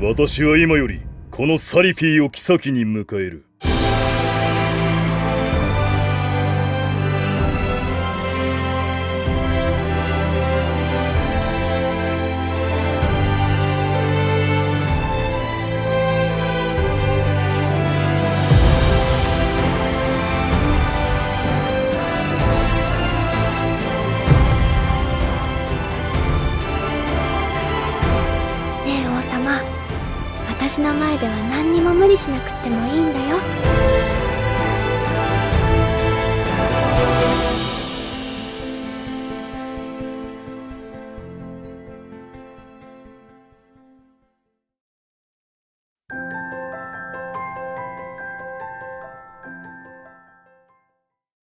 私は今よりこのサリフィーを妃に迎える。私の前では何にも無理しなくってもいいんだよ。